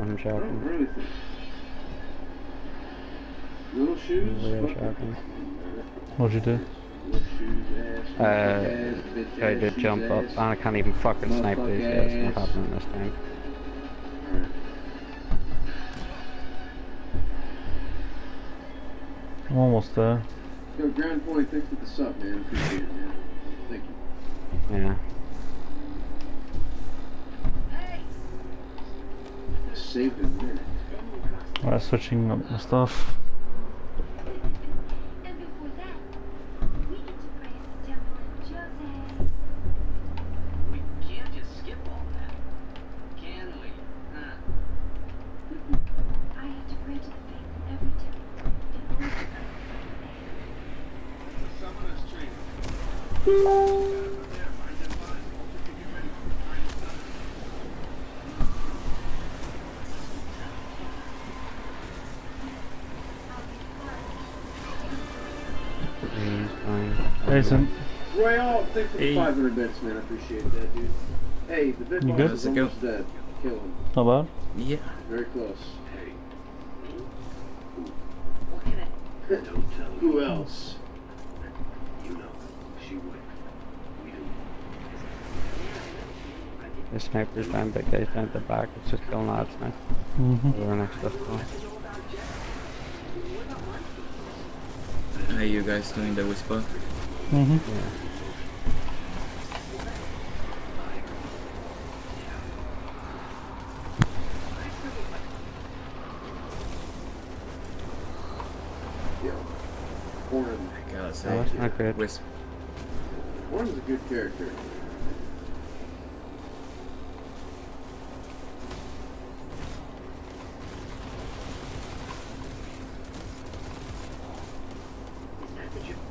I'm I really. Little shoes? Real Fuck it. What'd you do? Little shoes, ass. Uh, I ass, did jump up, and I can't even fucking snipe these guys. It's not happening this time. I'm almost there. Yo, Grand Point, thanks for the sub, man. Appreciate it, man. Thank you. Yeah. Alright, switching up the stuff. Jason, Royale, thanks for the Hey. 500 bits, man. I appreciate that, dude. Hey, the big You boss good? is How's go? almost dead. Kill him. not bad. Yeah. Very close. Hey. What can I? Don't tell her. Who else? You know. She would. We do. The sniper's down, big guy's down at the back. It's just killing lads now. Mm-hmm. We're next to us. Are you guys doing the whisper? Mm-hmm. Yeah. Yeah. Warren. Gotta say. that's not good. Warren's a good character. Yeah, he's a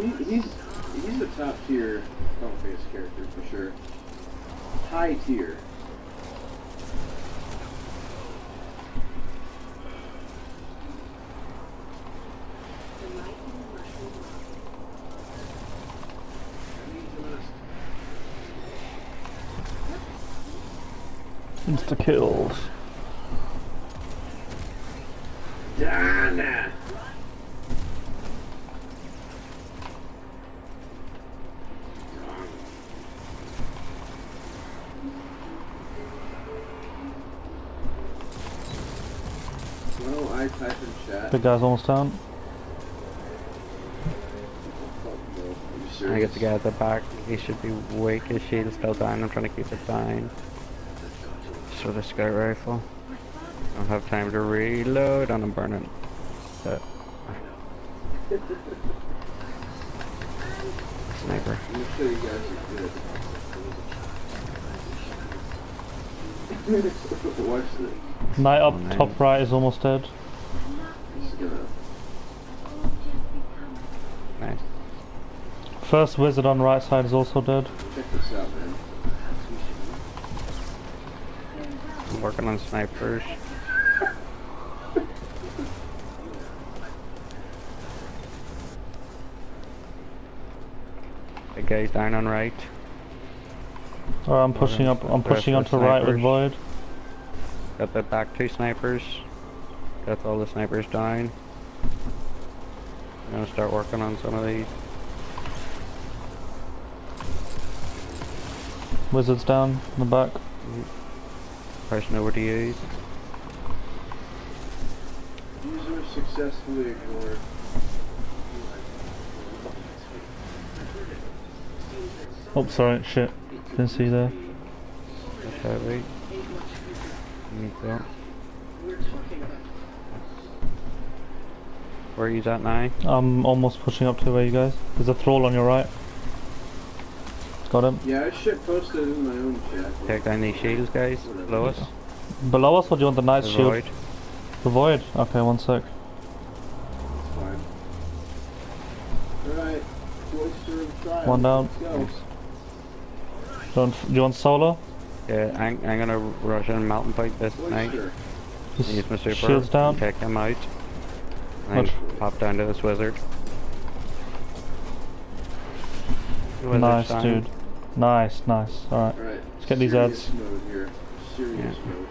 he, he's he's a top tier Final Fantasy character for sure. High tier. Insta killed. Big guy's almost down. Fuck, bro. Are I serious? get the guy at the back. He should be weak. His shield's still down. I'm trying to keep it down. So the scout rifle. Don't have time to reload and I'm burning. But sniper. I'm gonna show you guys are good. Watch this. Knight up oh, Nice. top right is almost dead. This is gonna. all just become Nice. First wizard on right side is also dead. Check this out, man. I'm working on snipers. The guy's down on right. Alright, I'm pushing up. I'm Press pushing the onto right with. Void. Got the back two snipers. Got all the snipers down. I'm gonna start working on some of these. Wizard's down in the back. Mm-hmm. Pressing over to use. User successfully ignored. Oh, sorry, shit. Didn't see there. That's how we. Need that. Where are you at now? I'm almost pushing up to where you guys. There's a thrall on your right. Got him. Yeah, I shit posted in my own chat. Take down these shields, guys. Below us. Below us, or do you want the nice shield? Avoid. The void? Okay, one sec. It's fine. Alright. Oyster of. One down. Let's go. Do you want, do you want solo? Yeah, I'm, I'm gonna rush in mountain fight this night. Oyster. Just Use my super. shields down. and Take him out. And Watch. then pop down to this wizard. Wizard's Nice, down. dude. Nice, nice. Alright. Alright. Let's get these serious ads. mode here. Serious Yeah. mode.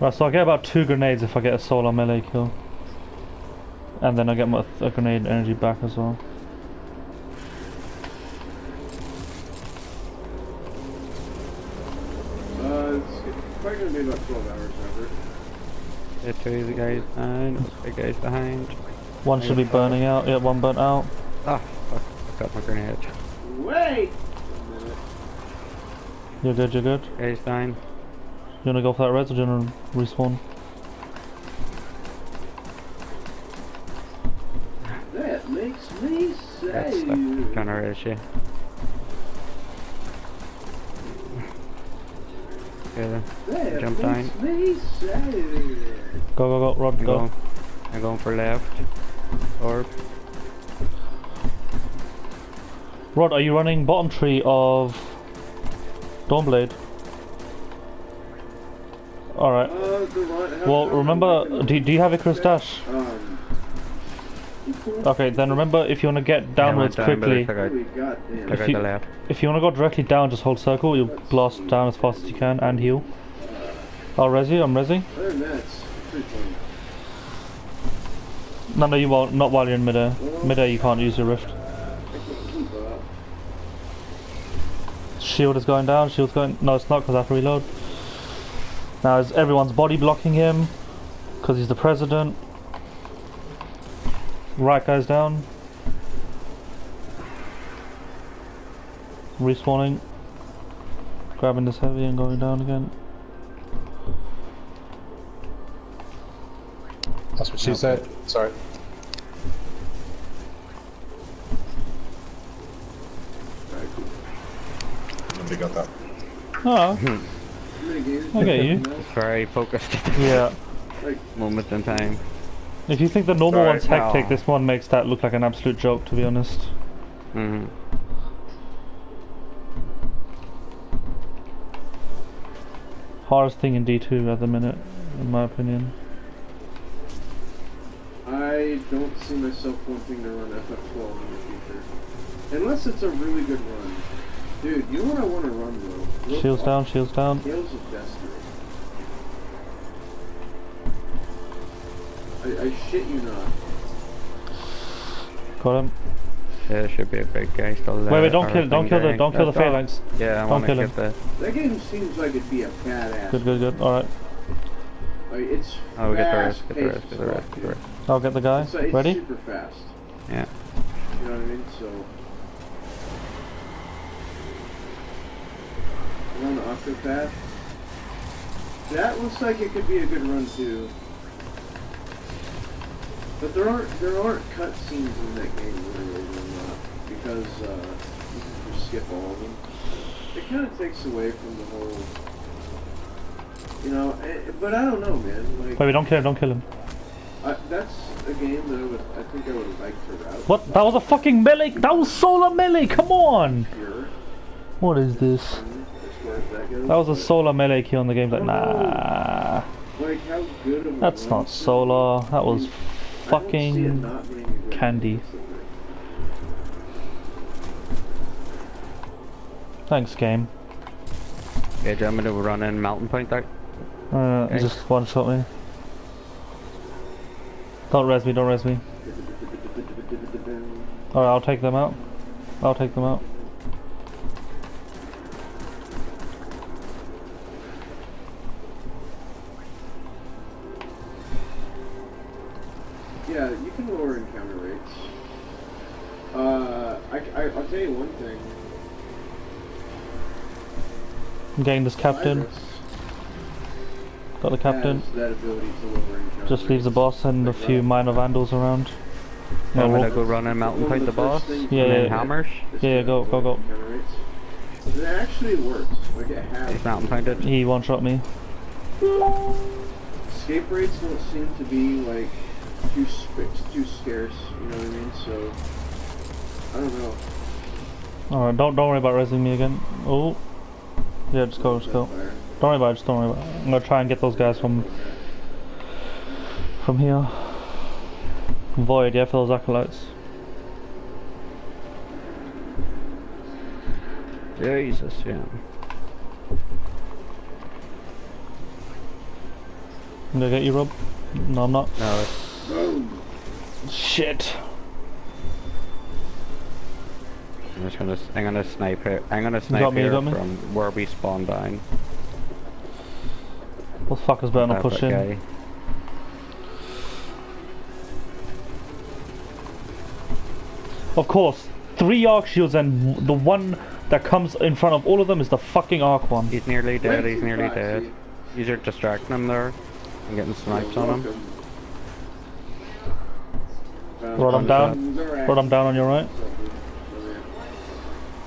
Right, so I get about two grenades if I get a solar melee kill. And then I get my a grenade energy back as well. It's probably gonna be about 12 hours, Robert. The two of the guys behind, the guys behind. One should be burning out. Yeah, one burnt out. Ah, fuck, I got my grenade. Wait! A minute. You're good, you're good. Guys down. You wanna go for that res or do you wanna respawn? That makes me That's say. the counter issue. Yeah, That jump makes down. Go, go, go, Rod, I'm go. going, I'm going for left. Or Rod, are you running bottom tree of Dawnblade? Alright. Uh, the Well, remember, do, do you have Icarus Dash? You cool? Okay, then remember if you want to get downwards down, quickly, I took out, Holy goddamn. took If you- if you want to go directly down, just hold circle, you'll blast down as fast as you can and heal. Oh, I'll res you, I'm resing. Other than that, it's pretty fun. No, no, you won't, not while you're in midair. Oh. Midair you can't use your rift. I can keep up. Shield is going down, shield's going... No, it's not because I have to reload. Now is everyone's body blocking him because he's the president. Right guy's down. Respawning. Grabbing this heavy and going down again. That's what she said. Sorry. Alright, cool. Nobody got that. Oh, How many? I get you. Very focused yeah. Like, moment in time. If you think the normal Sorry. one's hectic, Oh. this one makes that look like an absolute joke, to be honest. hmm Hardest thing in D2 at the minute, in my opinion. I don't see myself wanting to run FF12 in the future. Unless it's a really good run. Dude, you know what I want to run though? Real Shields down, shields down. Tales of Destiny. I, I shit you not. Got him. Yeah, there should be a big guy still there. Wait, wait, don't kill, don't kill the, don't kill the going. phalanx. Yeah, I don't want to kill get him. the. That game seems like it'd be a badass. Good, good, good. Alright, Like, it's Oh, we get the fast rest, get the rest, get the rest, get the rest. I'll get the guy. It's, it's Ready? super fast. Yeah. You know what I mean? So. Run the Octopath. That looks like it could be a good run too. But there aren't there aren't cutscenes in that game really, uh, because uh, you can just skip all of them. It kind of takes away from the whole. You know, eh, but I don't know, man. Like Wait, don't kill him, don't kill him. I, that's a game that I would I think I would have liked to route. What? That was a fucking melee. That was solar melee. Come on. What is this? as far as that. That was a solar melee kill in the game. Like, nah. Like how good That's not solar. That was I don't see it fucking not being a good candy. Thanks, game. Yeah, do you want me to run in mountain point out? Uh, Okay. just one shot me. Don't res me, don't res me. Alright, I'll take them out. I'll take them out. Yeah, you can lower encounter rates. Uh, I, I, will tell you one thing. I'm getting this captain. Virus Got the captain. that to lower Just leaves the boss and a few that. minor vandals around. Do you No, want me we'll- to go run in mountain One of point the boss? Yeah, yeah, yeah. hammers? Yeah, yeah, go, go, go. It actually works. Like it has. He's mountain pointed. He one shot me. escape rates don't seem to be like too sp- too scarce. You know what I mean? So I don't know. Alright, don't don't worry about resing me again. Oh. Yeah, just go, just go. Don't worry about it, just don't worry about it. I'm gonna try and get those guys from from here. Void, yeah, for those acolytes. Jesus, yeah. I'm gonna get you, Rob. No, I'm not. No, it's, Boom. Shit. I'm just gonna, I'm gonna snipe here. I'm gonna snipe me, here got me? from where we spawn down. What fuckers better not That push guy. in. Of course, three arc shields and the one that comes in front of all of them is the fucking arc one. He's nearly dead, he's nearly dead. see? These are distracting him there. I'm getting snipes on him. Rod, I'm down. Rod, I'm down on your right.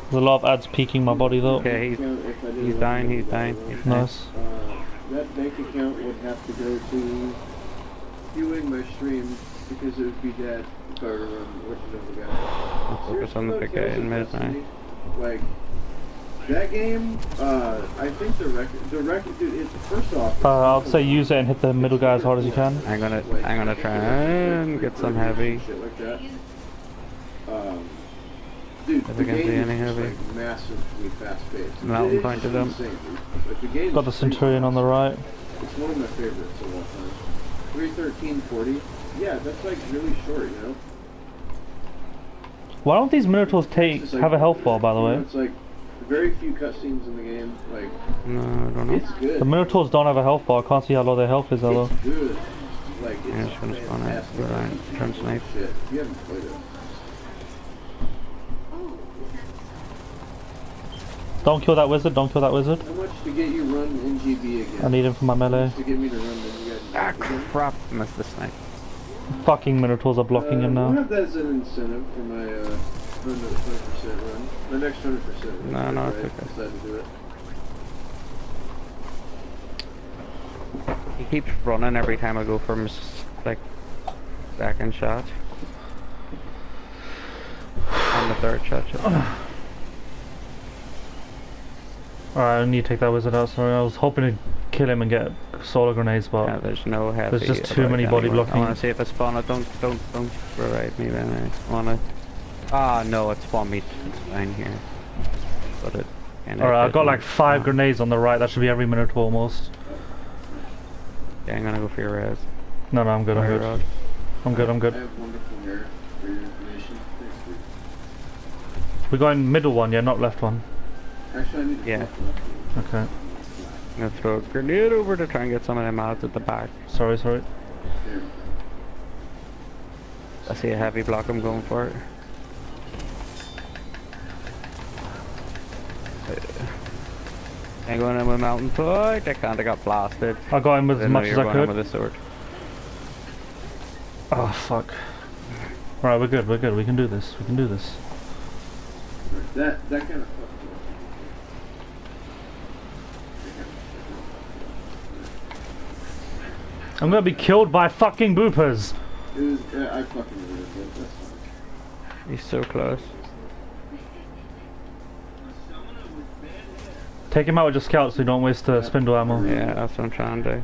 There's a lot of ads peeking my body though. Okay, he's, he's dying, he's dying. He's. Nice. Uh, that bank account would have to go to viewing my stream because it would be dead if I were to run Legend of the I'll focus on the big guy in mid. Like that game, uh, I think the record, the record, dude. It, first off, Uh, I'd say use it and hit the middle guy as hard as you can. I'm gonna, I'm gonna try and get some heavy. Shit like that. Um, dude, If the I can see game any is just, heavy. like massively fast paced. Mountain It's point to them. Like, the Got the Centurion on the right. It's one of my favorites of all time. 313.40. Yeah, that's like really short, you know? Why don't these Minotaurs take like- have a health bar by the you know, way? It's like very few cutscenes in the game. Like, No, I don't know. it's good. The Minotaurs don't have a health bar. I can't see how low their health is though. It's good. Like, it's Yeah, it's gonna spawn out. fantastic. Right, turn snipe. Shit, you haven't played it. Don't kill that wizard. Don't kill that wizard. How much to get you run NGB again? I need him for my melee. to get me to run the Ah, crap! Missed the snipe. Fucking Minotaurs are blocking him Uh, We'll now. have that as an incentive for my uh, run to 20% run. My next 100% run. No, no, if it's I okay. decide to do it. He keeps running every time I go for his, like, second shot. On the third shot. shot. Alright, I need to take that wizard out. Sorry, I was hoping to kill him and get solar grenades, but Yeah, there's no heavy. There's just too many body anymore. blocking. I wanna see if it spawn it. Don't, don't, don't revive me then. I wanna. Ah, no, it spawned me. It's fine here. But it. alright, I've got like five grenades on the right. That should be every Minotaur almost. Yeah, I'm gonna go for your res. No, no, I'm good. I'm good. I'm good. I'm good. have wonderful hair for your information. Thanks. We're going middle one, yeah, not left one. Actually, I need yeah. to Okay. I'm gonna throw a grenade over to try and get some of them out at the back. Sorry, sorry. I see a heavy block. I'm going for it. I'm going in with mountain point. I kinda got blasted. I got him with as much you're as I going in could. with a sword. Oh fuck. Alright, we're good. We're good. We can do this. We can do this. That, that kind of fucked I'm gonna be killed by fucking boopers. It was, uh, I fucking ruined it. That's fine. He's so close. Take him out with your scout so you don't waste uh, spindle ammo. Yeah, that's what I'm trying to do.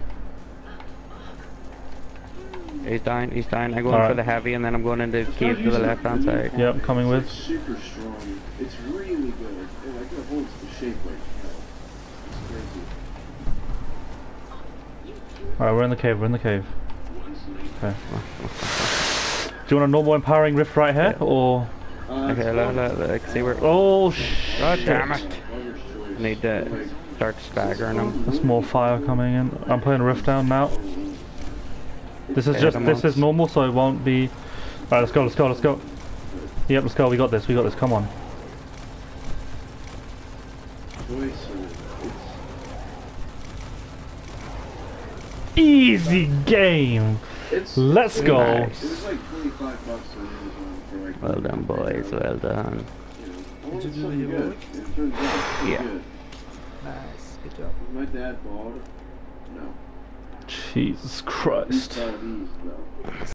He's dying, he's dying. I'm going for the heavy and then I'm going into the cave to the left hand side. Yep, coming with. It's like super strong. It's really good. And like it holds the shape like hell. It's crazy. Alright, we're in the cave. We're in the cave. Okay. Do you want a normal empowering rift right here, Yeah. or? Uh, Okay, let, let, let, see where. Oh God shit! damn it! August choice. Need to Like, start staggering him. There's more fire coming in. I'm putting rift down now. This is just this is normal, so it won't be. Alright, let's go. Let's go. Let's go. Yep, let's go. We got this. We got this. Come on. choice or it's, Easy game. Let's go. Nice. It was like 25 bucks on Amazon for like. Well done, boys. Well done. You know, I wanted good. It turns out it's Yeah. good. Nice, good job. My dad bought it. No. Jesus Christ. Southeast, though.